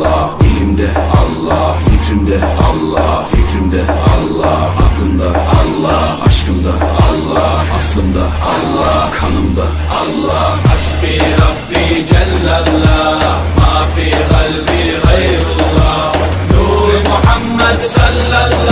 Allah Dilimde Allah Zikrimde Allah Fikrimde Allah Aklımda Allah Aşkımda Allah Aslımda Allah Kanımda Allah. Hasbi Rabbi Cellallah Ma fi kalbi gayrullah. Nur Muhammed sallallahu